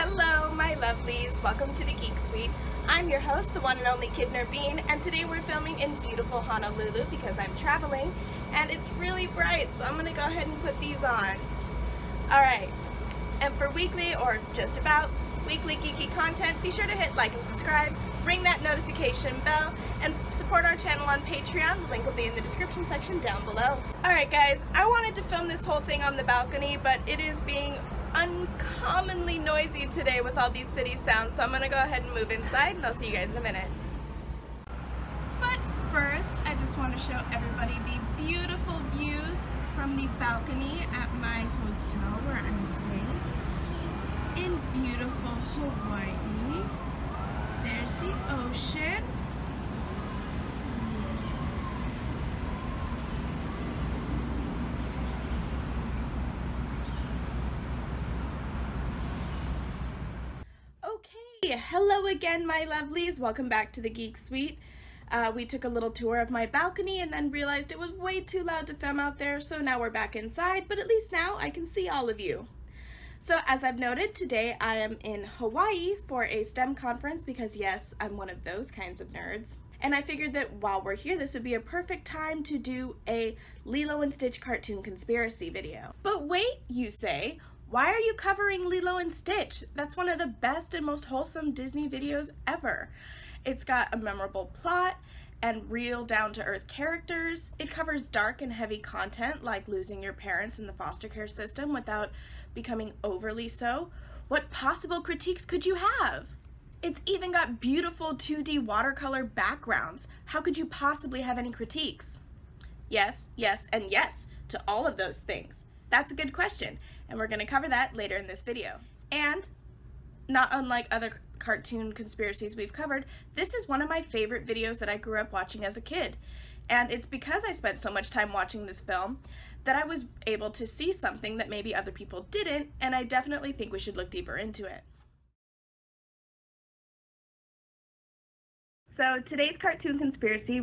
Hello, my lovelies. Welcome to the Geek Suite. I'm your host, the one and only Kidner Bean, and today we're filming in beautiful Honolulu because I'm traveling and it's really bright, so I'm gonna go ahead and put these on. Alright, and for weekly or just about weekly geeky content, be sure to hit like and subscribe, ring that notification bell, and support our channel on Patreon. The link will be in the description section down below. Alright guys, I wanted to film this whole thing on the balcony, but it is being uncommonly noisy today with all these city sounds, so I'm gonna go ahead and move inside, and I'll see you guys in a minute. But first, I just want to show everybody the beautiful views from the balcony at my hotel where I'm staying in beautiful Hawaii. There's the ocean. Okay, hello again my lovelies. Welcome back to the Geek Suite. Uh, we took a little tour of my balcony and then realized it was way too loud to film out there, so now we're back inside, but at least now I can see all of you. So as I've noted, today I am in Hawaii for a STEM conference because yes, I'm one of those kinds of nerds. And I figured that while we're here, this would be a perfect time to do a Lilo and Stitch cartoon conspiracy video. But wait, you say, why are you covering Lilo and Stitch? That's one of the best and most wholesome Disney videos ever. It's got a memorable plot and real down-to-earth characters. It covers dark and heavy content like losing your parents in the foster care system without becoming overly so. What possible critiques could you have? It's even got beautiful 2D watercolor backgrounds. How could you possibly have any critiques? Yes, yes, and yes to all of those things. That's a good question, and we're going to cover that later in this video. And, not unlike other cartoon conspiracies we've covered, this is one of my favorite videos that I grew up watching as a kid. And it's because I spent so much time watching this film that I was able to see something that maybe other people didn't, and I definitely think we should look deeper into it. So today's cartoon conspiracy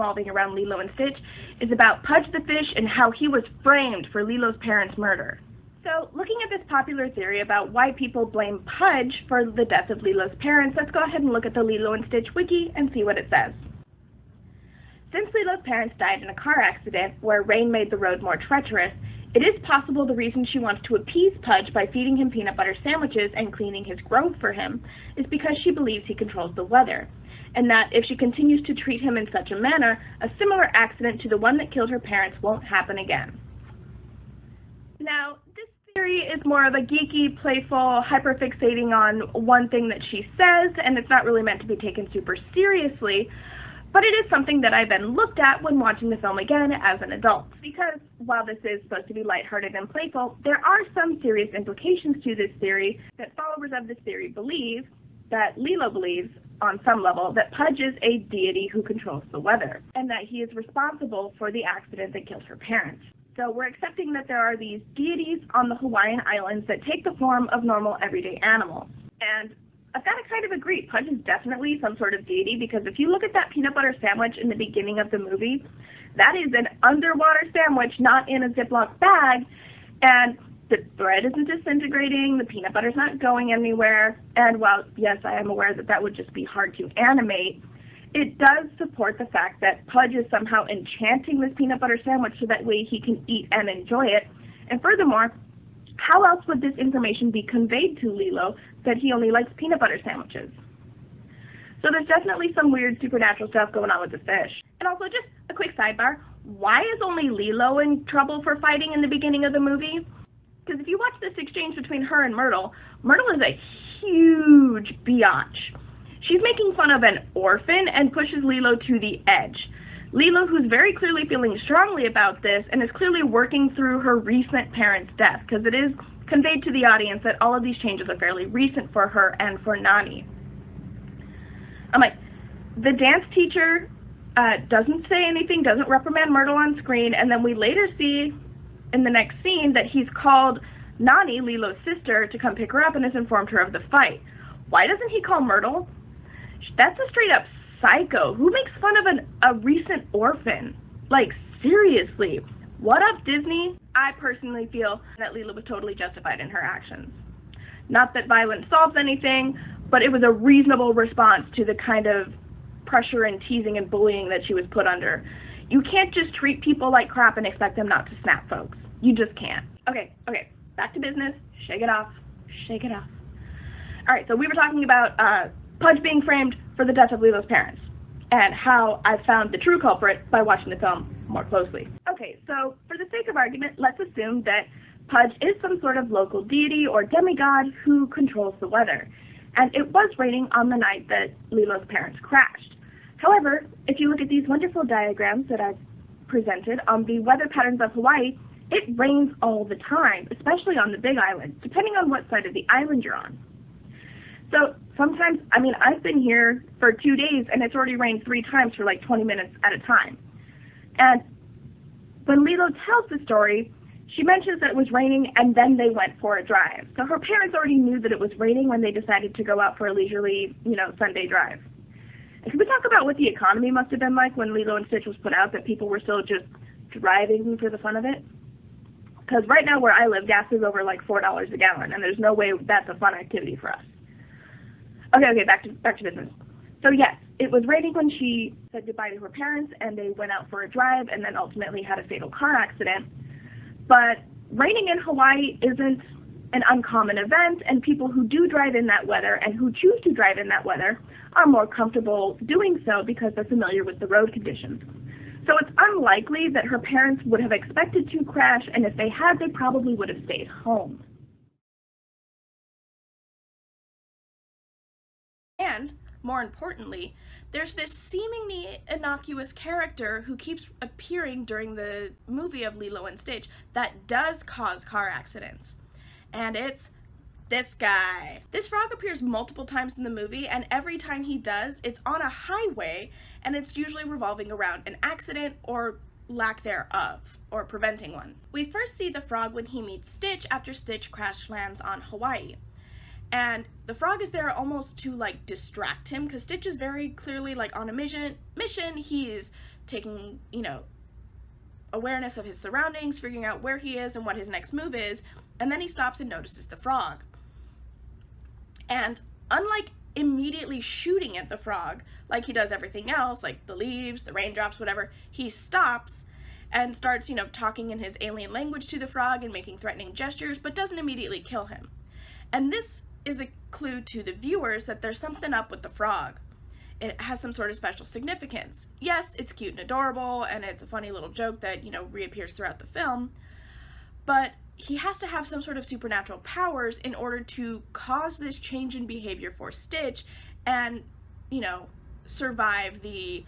revolving around Lilo and Stitch is about Pudge the Fish and how he was framed for Lilo's parents' murder. So, looking at this popular theory about why people blame Pudge for the death of Lilo's parents, let's go ahead and look at the Lilo and Stitch wiki and see what it says. Since Lilo's parents died in a car accident where rain made the road more treacherous, it is possible the reason she wants to appease Pudge by feeding him peanut butter sandwiches and cleaning his grove for him is because she believes he controls the weather, and that if she continues to treat him in such a manner, a similar accident to the one that killed her parents won't happen again. Now, this theory is more of a geeky, playful, hyperfixating on one thing that she says, and it's not really meant to be taken super seriously, but it is something that I then looked at when watching the film again as an adult. Because while this is supposed to be lighthearted and playful, there are some serious implications to this theory that followers of this theory believe, that Lilo believes, on some level, that Pudge is a deity who controls the weather, and that he is responsible for the accident that killed her parents. So we're accepting that there are these deities on the Hawaiian Islands that take the form of normal everyday animals. And I've got to kind of agree, Pudge is definitely some sort of deity because if you look at that peanut butter sandwich in the beginning of the movie, that is an underwater sandwich, not in a Ziploc bag, and the bread isn't disintegrating, the peanut butter's not going anywhere, and while, yes, I am aware that that would just be hard to animate, it does support the fact that Pudge is somehow enchanting this peanut butter sandwich so that way he can eat and enjoy it. And furthermore, how else would this information be conveyed to Lilo that he only likes peanut butter sandwiches? So there's definitely some weird supernatural stuff going on with the fish. And also, just a quick sidebar, why is only Lilo in trouble for fighting in the beginning of the movie? Because if you watch this exchange between her and Myrtle, Myrtle is a huge biatch. She's making fun of an orphan and pushes Lilo to the edge. Lilo, who's very clearly feeling strongly about this and is clearly working through her recent parents' death, because it is conveyed to the audience that all of these changes are fairly recent for her and for Nani. I'm like, the dance teacher uh, doesn't say anything, doesn't reprimand Myrtle on screen, and then we later see in the next scene that he's called Nani, Lilo's sister, to come pick her up and has informed her of the fight. Why doesn't he call Myrtle? That's a straight up psycho. Who makes fun of an, a recent orphan? Like, seriously. What up, Disney? I personally feel that Lilo was totally justified in her actions. Not that violence solves anything, but it was a reasonable response to the kind of pressure and teasing and bullying that she was put under. You can't just treat people like crap and expect them not to snap, folks. You just can't. Okay, okay, back to business. Shake it off. Shake it off. All right, so we were talking about uh, Pudge being framed for the death of Lilo's parents and how I found the true culprit by watching the film more closely. Okay, so for the sake of argument, let's assume that Pudge is some sort of local deity or demigod who controls the weather. And it was raining on the night that Lilo's parents crashed. However, if you look at these wonderful diagrams that I've presented on the weather patterns of Hawaii, it rains all the time, especially on the Big Island, depending on what side of the island you're on. So sometimes, I mean, I've been here for two days and it's already rained three times for like 20 minutes at a time. And when Lilo tells the story, she mentions that it was raining and then they went for a drive. So her parents already knew that it was raining when they decided to go out for a leisurely, you know, Sunday drive. Can we talk about what the economy must have been like when Lilo and Stitch was put out, that people were still just driving for the fun of it? Because right now where I live, gas is over like $4 a gallon, and there's no way that's a fun activity for us. Okay, okay, back to, back to business. So yes, it was raining when she said goodbye to her parents, and they went out for a drive, and then ultimately had a fatal car accident. But raining in Hawaii isn't an uncommon event, and people who do drive in that weather and who choose to drive in that weather are more comfortable doing so because they're familiar with the road conditions. So it's unlikely that her parents would have expected to crash, and if they had, they probably would have stayed home. And, more importantly, there's this seemingly innocuous character who keeps appearing during the movie of Lilo and Stitch that does cause car accidents. And it's this guy. This frog appears multiple times in the movie, and every time he does, it's on a highway, and it's usually revolving around an accident or lack thereof, or preventing one. We first see the frog when he meets Stitch after Stitch crash lands on Hawaii. And the frog is there almost to like distract him because Stitch is very clearly like on a mission. Mission. He's taking you know awareness of his surroundings, figuring out where he is and what his next move is, and then he stops and notices the frog. And unlike immediately shooting at the frog like he does everything else, like the leaves, the raindrops, whatever, he stops and starts, you know, talking in his alien language to the frog and making threatening gestures, but doesn't immediately kill him. And this is a clue to the viewers that there's something up with the frog. It has some sort of special significance. Yes, it's cute and adorable, and it's a funny little joke that, you know, reappears throughout the film, but he has to have some sort of supernatural powers in order to cause this change in behavior for Stitch and, you know, survive the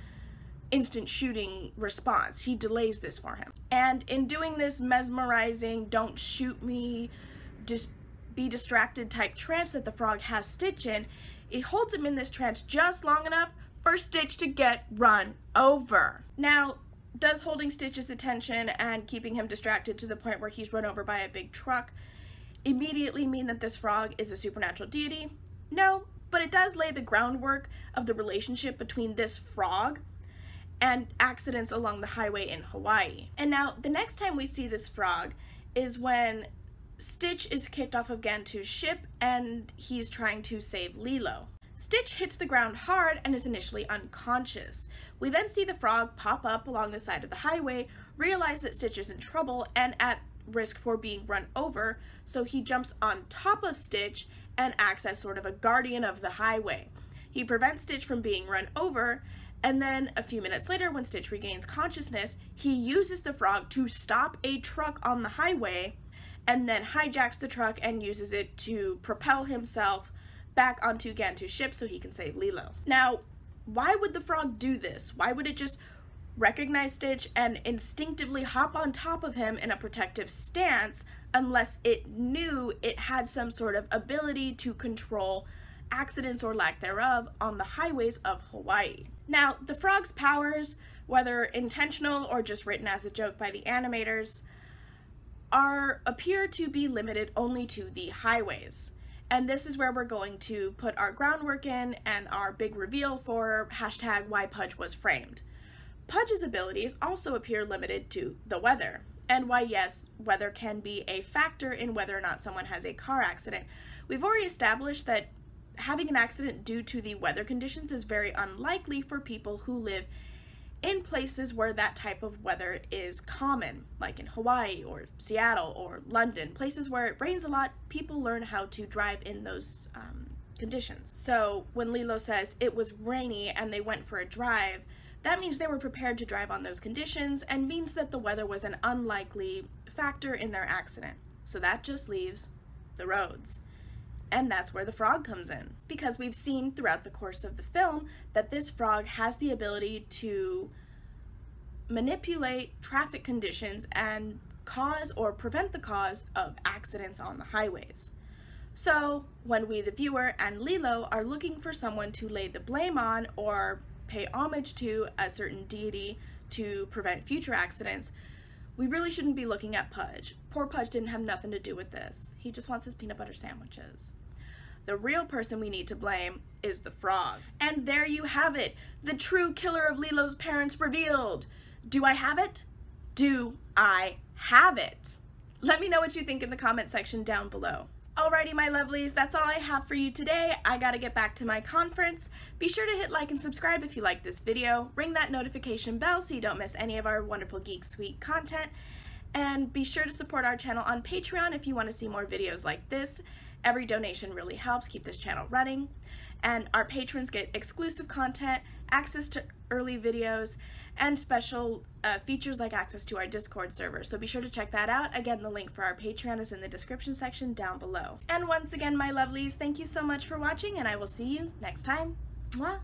instant shooting response. He delays this for him. And in doing this mesmerizing, don't shoot me, just be distracted type trance that the frog has Stitch in, it holds him in this trance just long enough for Stitch to get run over. Now, does holding Stitch's attention and keeping him distracted to the point where he's run over by a big truck immediately mean that this frog is a supernatural deity? No, but it does lay the groundwork of the relationship between this frog and accidents along the highway in Hawaii. And now, the next time we see this frog is when Stitch is kicked off of Gantu's ship and he's trying to save Lilo. Stitch hits the ground hard and is initially unconscious. We then see the frog pop up along the side of the highway, realize that Stitch is in trouble and at risk for being run over, so he jumps on top of Stitch and acts as sort of a guardian of the highway. He prevents Stitch from being run over, and then a few minutes later, when Stitch regains consciousness, he uses the frog to stop a truck on the highway and then hijacks the truck and uses it to propel himself back onto Gantu's ship so he can save Lilo. Now, why would the frog do this? Why would it just recognize Stitch and instinctively hop on top of him in a protective stance unless it knew it had some sort of ability to control accidents or lack thereof on the highways of Hawaii. Now, the frog's powers, whether intentional or just written as a joke by the animators, are appear to be limited only to the highways. And this is where we're going to put our groundwork in and our big reveal for hashtag why Pudge was framed. Pudge's abilities also appear limited to the weather, and why yes, weather can be a factor in whether or not someone has a car accident, We've already established that having an accident due to the weather conditions is very unlikely for people who live in places where that type of weather is common, like in Hawaii or Seattle or London, places where it rains a lot, people learn how to drive in those um, conditions. So when Lilo says it was rainy and they went for a drive, that means they were prepared to drive on those conditions and means that the weather was an unlikely factor in their accident. So that just leaves the roads. And that's where the frog comes in. Because we've seen throughout the course of the film that this frog has the ability to manipulate traffic conditions and cause or prevent the cause of accidents on the highways. So, when we, the viewer, and Lilo are looking for someone to lay the blame on or pay homage to a certain deity to prevent future accidents, we really shouldn't be looking at Pudge. Poor Pudge didn't have nothing to do with this. He just wants his peanut butter sandwiches. The real person we need to blame is the frog. And there you have it, the true killer of Lilo's parents revealed. Do I have it? Do I have it? Let me know what you think in the comment section down below. Alrighty, my lovelies, that's all I have for you today. I gotta get back to my conference. Be sure to hit like and subscribe if you like this video. Ring that notification bell so you don't miss any of our wonderful Geek Suite content. And be sure to support our channel on Patreon if you want to see more videos like this. Every donation really helps keep this channel running. And our patrons get exclusive content, access to early videos, and special uh, features like access to our Discord server. So be sure to check that out. Again, the link for our Patreon is in the description section down below. And once again, my lovelies, thank you so much for watching, and I will see you next time. Mwah!